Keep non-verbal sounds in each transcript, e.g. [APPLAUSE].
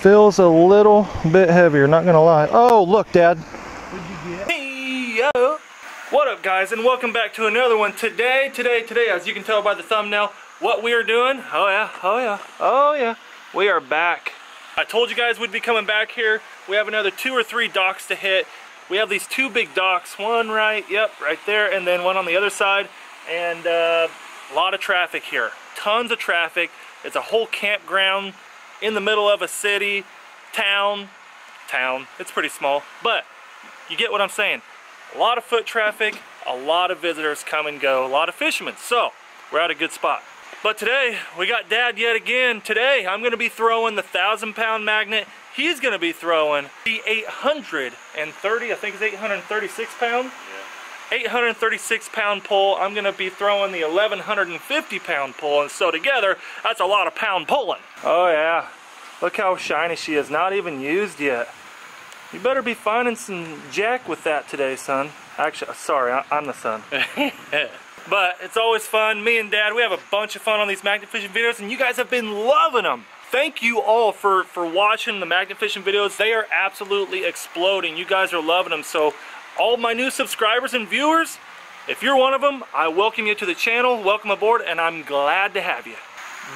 Feels a little bit heavier, not gonna lie. Oh, look, Dad. Hey, yo. What up, guys, and welcome back to another one. Today, today, today, as you can tell by the thumbnail, what we are doing, oh yeah, oh yeah, oh yeah, we are back. I told you guys we'd be coming back here. We have another two or three docks to hit. We have these two big docks, one right, yep, right there, and then one on the other side, and uh, a lot of traffic here. Tons of traffic. It's a whole campground in the middle of a city, town, town. It's pretty small, but you get what I'm saying. A lot of foot traffic, a lot of visitors come and go, a lot of fishermen. So we're at a good spot. But today we got dad yet again. Today I'm gonna be throwing the thousand pound magnet. He's gonna be throwing the 830, I think it's 836 pound. 836 pound pole. I'm gonna be throwing the 1150 pound pole. And so together, that's a lot of pound pulling. Oh yeah, look how shiny she is. Not even used yet. You better be finding some jack with that today, son. Actually, uh, sorry, I, am the son. [LAUGHS] but it's always fun. Me and Dad, we have a bunch of fun on these magnet fishing videos, and you guys have been loving them. Thank you all for, for watching the magnet fishing videos. They are absolutely exploding. You guys are loving them. So all my new subscribers and viewers, if you're one of them, I welcome you to the channel. Welcome aboard, and I'm glad to have you.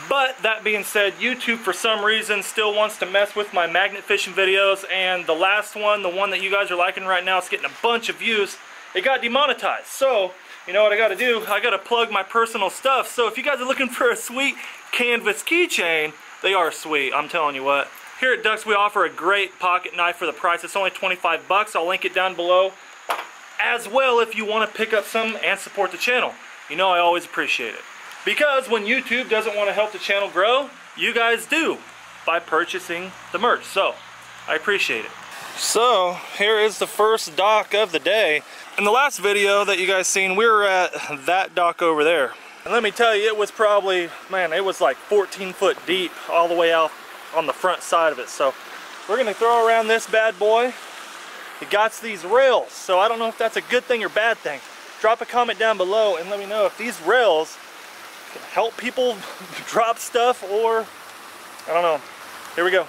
But that being said, YouTube for some reason still wants to mess with my magnet fishing videos and the last one, the one that you guys are liking right now, it's getting a bunch of views. It got demonetized. So, you know what I gotta do? I gotta plug my personal stuff. So if you guys are looking for a sweet canvas keychain, they are sweet, I'm telling you what. Here at DUX we offer a great pocket knife for the price. It's only 25 bucks. I'll link it down below. As well if you want to pick up some and support the channel. You know I always appreciate it. Because when YouTube doesn't want to help the channel grow, you guys do by purchasing the merch. So, I appreciate it. So, here is the first dock of the day. In the last video that you guys seen, we were at that dock over there. And let me tell you, it was probably, man, it was like 14 foot deep all the way out on the front side of it. So, we're gonna throw around this bad boy. It got these rails, so I don't know if that's a good thing or bad thing. Drop a comment down below and let me know if these rails can help people [LAUGHS] drop stuff or I don't know. Here we go.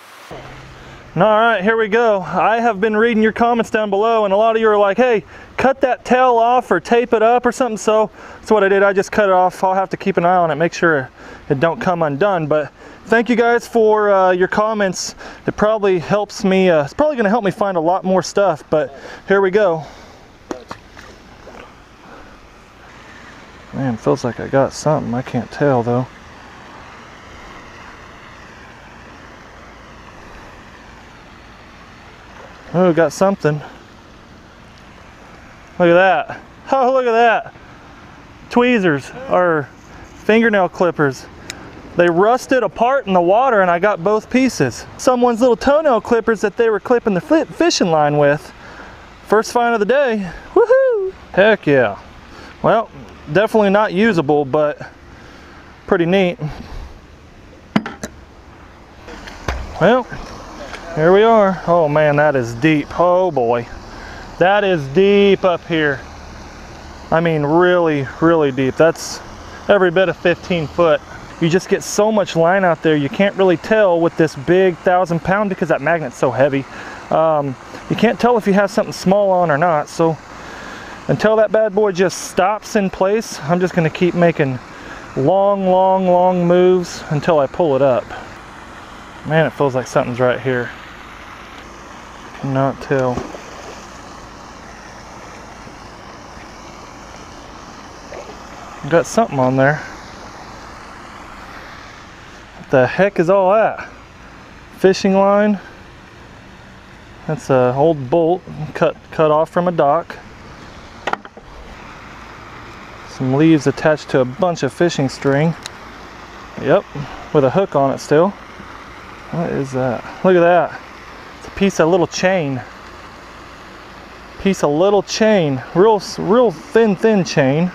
All right, here we go. I have been reading your comments down below and a lot of you are like, hey, cut that tail off or tape it up or something. So that's what I did. I just cut it off. I'll have to keep an eye on it, make sure it don't come undone. But thank you guys for uh, your comments. It probably helps me, uh, it's probably gonna help me find a lot more stuff, but here we go. Man, feels like I got something. I can't tell though. Oh, got something. Look at that. Oh, look at that. Tweezers or fingernail clippers. They rusted apart in the water and I got both pieces. Someone's little toenail clippers that they were clipping the fishing line with. First find of the day. Woohoo! Heck yeah. Well, definitely not usable, but pretty neat. Well, here we are. Oh man, that is deep. Oh boy. That is deep up here. I mean, really, really deep. That's every bit of 15 foot. You just get so much line out there, you can't really tell with this big thousand pound because that magnet's so heavy. Um, you can't tell if you have something small on or not. So until that bad boy just stops in place, I'm just gonna keep making long, long, long moves until I pull it up. Man, it feels like something's right here. Cannot tell. Got something on there. What the heck is all that? Fishing line. That's a old bolt cut cut off from a dock. Some leaves attached to a bunch of fishing string. Yep, with a hook on it still. What is that? Look at that. Piece of little chain. Piece of little chain. Real, real thin, thin chain.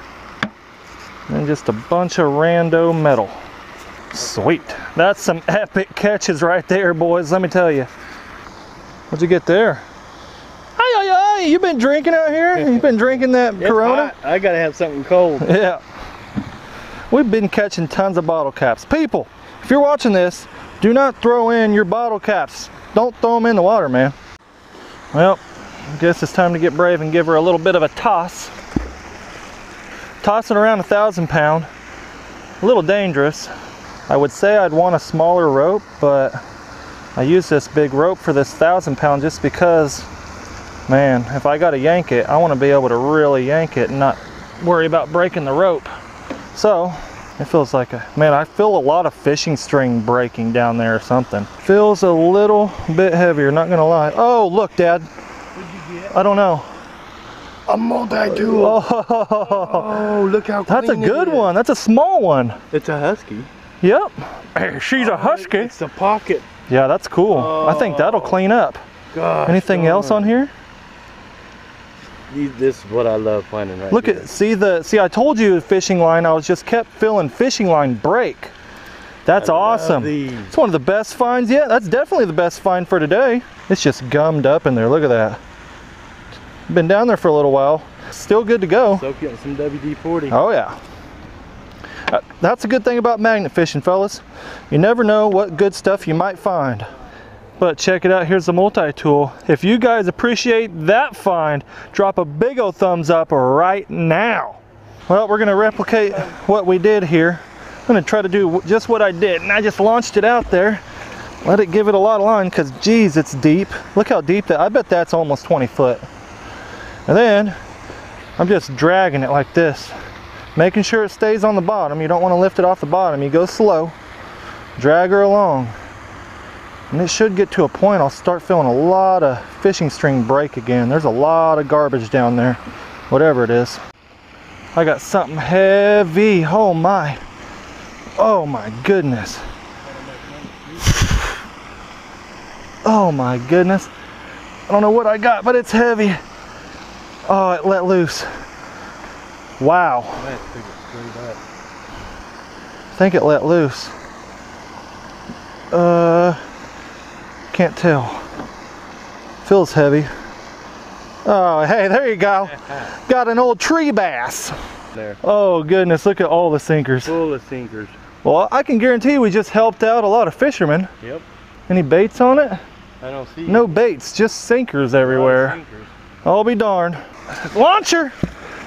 And just a bunch of rando metal. Sweet. That's some epic catches right there, boys. Let me tell you. What'd you get there? Hey, you been drinking out here? You been drinking that Corona? Hot. I gotta have something cold. Yeah. We've been catching tons of bottle caps. People, if you're watching this, Do not throw in your bottle caps. Don't throw them in the water, man. Well, I guess it's time to get brave and give her a little bit of a toss. Tossing around a thousand pound, a little dangerous. I would say I'd want a smaller rope, but I use this big rope for this thousand pound just because, man, if I gotta yank it, I wanna be able to really yank it and not worry about breaking the rope. So, it feels like a, man, I feel a lot of fishing string breaking down there or something. Feels a little bit heavier, not gonna lie. Oh, look, Dad. What'd you get? I don't know. A multi-tool. Oh, [LAUGHS] oh, oh, oh, oh, look how that's a good one. That's a small one. It's a husky. Yep. Hey, She's a husky. It's a pocket. Yeah, that's cool. I think that'll Oh. clean up. Gosh. Anything else on here? This is what I love finding right Look here. at see the see I told you fishing line I was just kept feeling fishing line break. That's I awesome. It's one of the best finds yet. That's definitely the best find for today. It's just gummed up in there. Look at that. Been down there for a little while. Still good to go. Soak in some WD-40. Oh yeah. Uh, That's a good thing about magnet fishing, fellas. You never know what good stuff you might find. But check it out, here's the multi-tool. If you guys appreciate that find, drop a big old thumbs up right now. Well, we're gonna replicate what we did here. I'm gonna try to do just what I did, and I just launched it out there. Let it give it a lot of line, because geez, it's deep. Look how deep that, I bet that's almost 20 foot. And then, I'm just dragging it like this making sure it stays on the bottom. You don't want to lift it off the bottom. You go slow, drag her along. And it should get to a point I'll start feeling a lot of fishing string break again. There's a lot of garbage down there, whatever it is. I got something heavy. Oh my. Oh my goodness. Oh my goodness. I don't know what I got, but it's heavy. Oh, it let loose. Wow. I think it let loose. Uh, can't tell. Feels heavy. Oh, hey, there you go. [LAUGHS] Got an old tree bass. There. Oh goodness, look at all the sinkers. Full of sinkers. Well, I can guarantee we just helped out a lot of fishermen. Yep. Any baits on it? I don't see No baits, just sinkers a lot of everywhere. sinkers. I'll be darned. Launcher!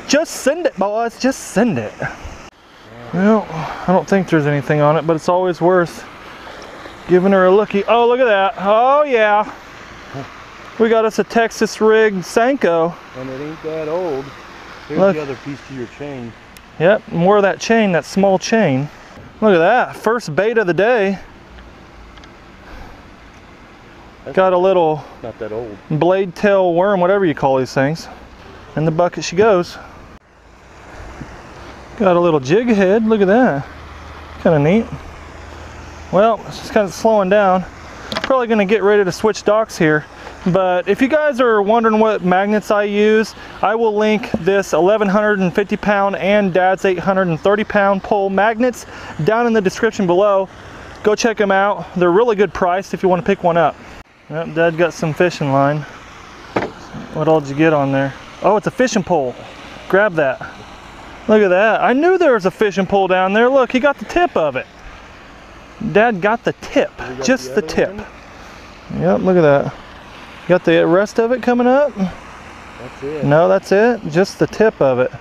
Just send it, boys. Just send it. Well, I don't think there's anything on it, but it's always worth giving her a looky. Oh, look at that. Oh, yeah. We got us a Texas rig Senko. And it ain't that old. Here's Look. the other piece to your chain. Yep, more of that chain, that small chain. Look at that. First bait of the day. That's Got a little not that old. blade tail worm, whatever you call these things. In the bucket she goes. Got a little jig head, look at that. Kind of neat. Well, it's just kind of slowing down. Probably gonna get ready to switch docks here. But if you guys are wondering what magnets I use, I will link this 1150 pound and Dad's 830 pound pole magnets down in the description below. Go check them out. They're really good price if you want to pick one up. Yep, Dad got some fishing line. What all did you get on there? Oh, it's a fishing pole. Grab that. Look at that. I knew there was a fishing pole down there. Look, he got the tip of it. Dad got the tip. Got Just the, other tip. one? Yep, look at that. Got the rest of it coming up? That's it. No, that's it. Just the tip of it.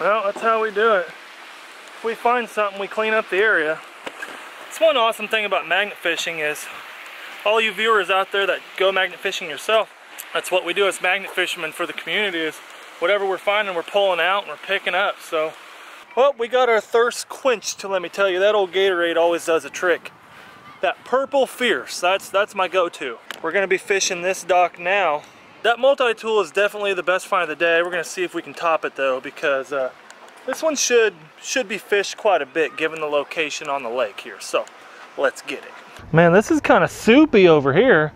Well, that's how we do it. If we find something, we clean up the area. It's one awesome thing about magnet fishing is all you viewers out there that go magnet fishing yourself, that's what we do as magnet fishermen for the community is whatever we're finding, we're pulling out and we're picking up. So, well, we got our thirst quenched, to let me tell you. That old Gatorade always does a trick. That purple fierce, that's that's my go-to. We're gonna be fishing this dock now. That multi-tool is definitely the best find of the day. We're gonna see if we can top it though, because uh, this one should should be fished quite a bit given the location on the lake here. So let's get it. Man, this is kind of soupy over here.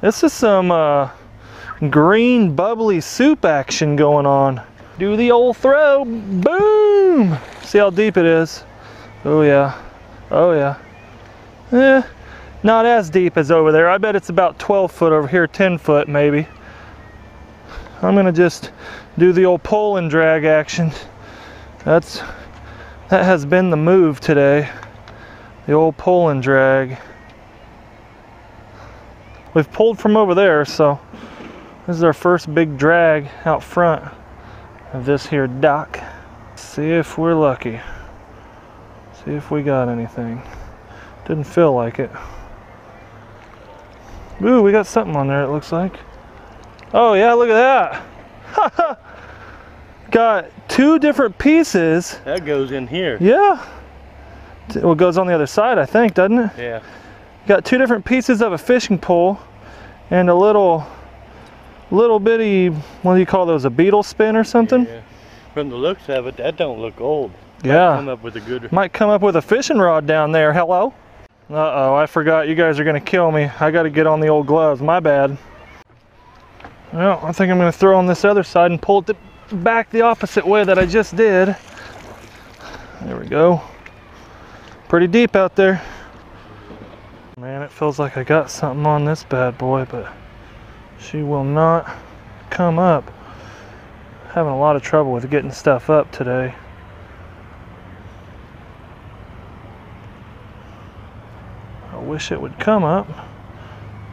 This is some uh, green bubbly soup action going on. Do the old throw, boom! See how deep it is. Oh yeah, oh yeah. Eh, not as deep as over there. I bet it's about 12 foot over here, 10 foot maybe. I'm gonna just do the old pull and drag action. That's that has been the move today. The old pull and drag. we've pulled from over there, so this is our first big drag out front of this here dock. See if we're lucky. See if we got anything. Didn't feel like it. Ooh, we got something on there it looks like. Oh yeah, look at that. [LAUGHS] got two different pieces. That goes in here. Yeah. Well, it goes on the other side, I think, doesn't it? Yeah. Got two different pieces of a fishing pole and a little, little bitty, what do you call those, a beetle spin or something? Yeah. From the looks of it, that don't look old. Yeah. Come up with a good. Might come up with a fishing rod down there. Hello? Uh-oh, I forgot. You guys are going to kill me. I got to get on the old gloves. My bad. Well, I think I'm going to throw on this other side and pull it back the opposite way that I just did. There we go. Pretty deep out there. Man, it feels like I got something on this bad boy, but she will not come up. Having a lot of trouble with getting stuff up today. I wish it would come up.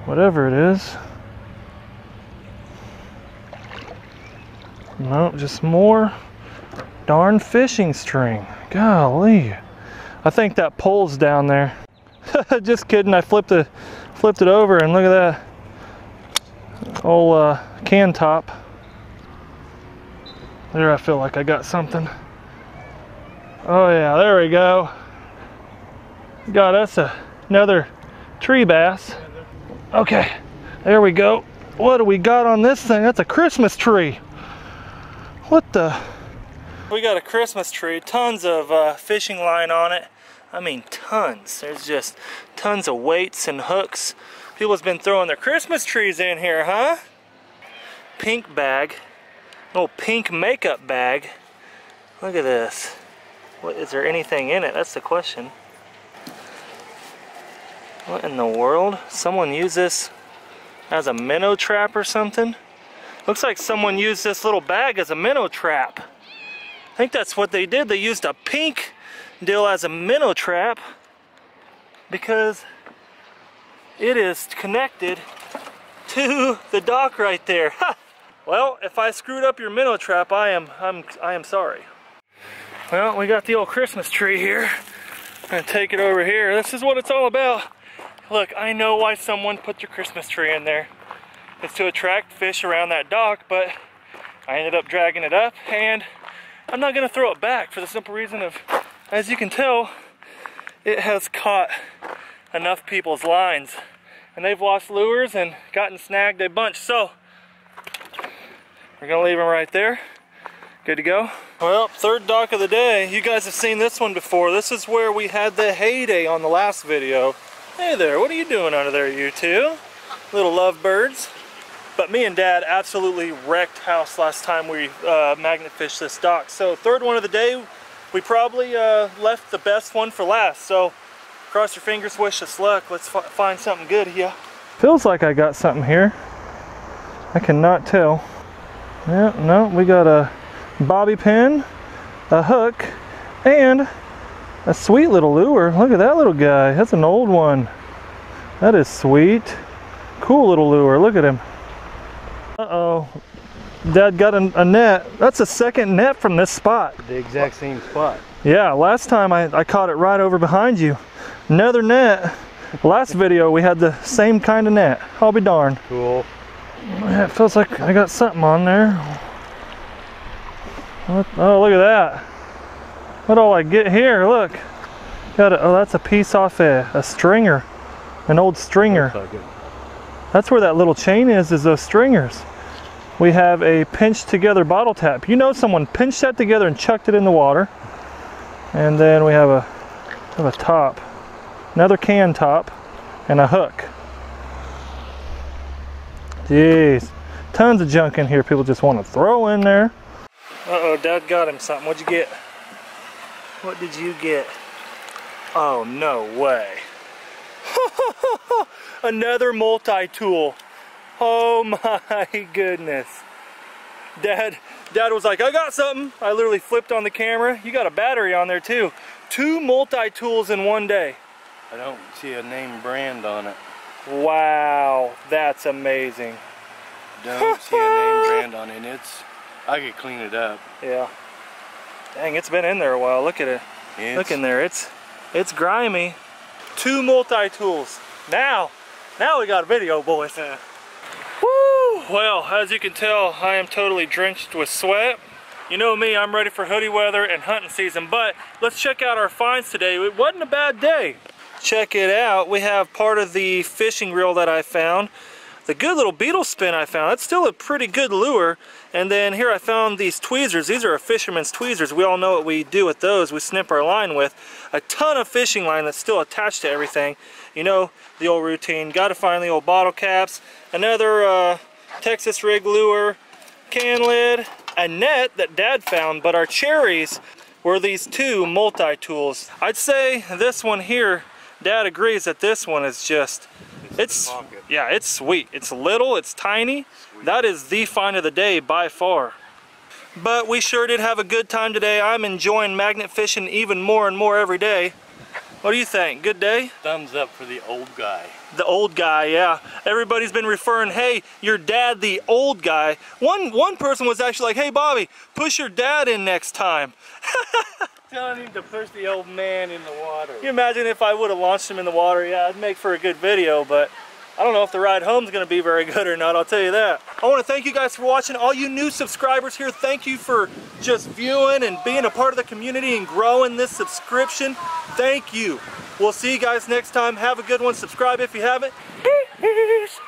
Whatever it is. Nope, just more darn fishing string. Golly. I think that pole's down there. [LAUGHS] just kidding, I flipped it flipped it over and look at that old uh, can top. There I feel like I got something. Oh yeah, there we go. Got us a, another tree bass. Okay, there we go. What do we got on this thing? That's a Christmas tree. What the? We got a Christmas tree, tons of uh, fishing line on it. I mean tons. There's just tons of weights and hooks. People's been throwing their Christmas trees in here, huh? Pink bag. Little pink makeup bag. Look at this. What is there anything in it? That's the question. What in the world? Someone used this as a minnow trap or something? Looks like someone used this little bag as a minnow trap. I think that's what they did. They used a pink deal as a minnow trap because it is connected to the dock right there. well, if I screwed up your minnow trap, I am I'm I am sorry. Well, we got the old Christmas tree here. I'm gonna take it over here. This is what it's all about. Look, I know why someone put your Christmas tree in there. It's to attract fish around that dock, but I ended up dragging it up and I'm not gonna throw it back for the simple reason of as you can tell, it has caught enough people's lines. And they've lost lures and gotten snagged a bunch. So, we're gonna leave them right there. Good to go. Well, third dock of the day. You guys have seen this one before. This is where we had the heyday on the last video. Hey there, what are you doing under there, you two? Little lovebirds. But me and Dad absolutely wrecked house last time we uh, magnet fished this dock. So third one of the day, we probably uh, left the best one for last. So cross your fingers, wish us luck. Let's find something good here. Feels like I got something here. I cannot tell. Yeah, no, we got a bobby pin, a hook, and a sweet little lure. Look at that little guy. That's an old one. That is sweet. Cool little lure. Look at him. Uh-oh. Dad got a, a, net. That's a second net from this spot. The exact same spot. Yeah, last time I, I caught it right over behind you. Another net. Last video we had the same kind of net. I'll be darned. Cool. Yeah, it feels like I got something on there. What? Oh, look at that. What do I get here? Look. Got a, oh, that's a piece off a, a stringer. An old stringer. That's where that little chain is, is those stringers we have a pinched together bottle tap. You know someone pinched that together and chucked it in the water. And then we have a, have a top, another can top, and a hook. Jeez, tons of junk in here people just want to throw in there. Uh-oh, Dad got him something. What'd you get? What did you get? Oh, no way. [LAUGHS] Another multi-tool. Oh [LAUGHS] my goodness. Dad, Dad was like, I got something. I literally flipped on the camera. You got a battery on there too. Two multi-tools in one day. I don't see a name brand on it. Wow, that's amazing. Don't [LAUGHS] see a name brand on it. It's I could clean it up. Yeah. Dang, it's been in there a while. Look at it. It's, Look in there. It's it's grimy. Two multi-tools. Now, now we got a video, boys. [LAUGHS] Well, as you can tell, I am totally drenched with sweat. You know me, I'm ready for hoodie weather and hunting season, but let's check out our finds today. It wasn't a bad day. Check it out. We have part of the fishing reel that I found. The good little beetle spin I found. That's still a pretty good lure. And then here I found these tweezers. These are a fisherman's tweezers. We all know what we do with those. We snip our line with. A ton of fishing line that's still attached to everything. You know, the old routine. Got to find the old bottle caps. Another uh, Texas rig lure. Can lid. A net that dad found. But our cherries were these two multi-tools. I'd say this one here, dad agrees that this one is just it's yeah, it's sweet. It's little, it's tiny. Sweet. That is the find of the day by far. But we sure did have a good time today. I'm enjoying magnet fishing even more and more every day. What do you think? Good day? Thumbs up for the old guy. The old guy, yeah. Everybody's been referring, hey, your dad, the old guy. One one person was actually like, hey, Bobby, push your dad in next time. [LAUGHS] Telling him to push the old man in the water. Can you imagine if I would have launched him in the water? Yeah, it'd make for a good video, but I don't know if the ride home is going to be very good or not, I'll tell you that. I want to thank you guys for watching. All you new subscribers here, thank you for just viewing and being a part of the community and growing this subscription. Thank you. We'll see you guys next time. Have a good one. Subscribe if you haven't. Peace.